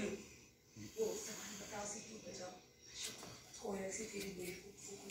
अब स्लो वो सामान बताओ सी क्यों बजाओ थोड़ा सी तेरी मेरी Oh, oh, hi,